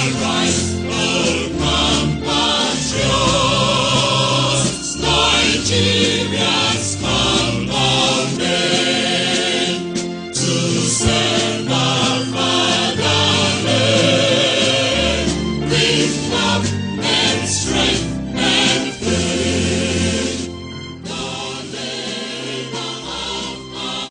Jesus.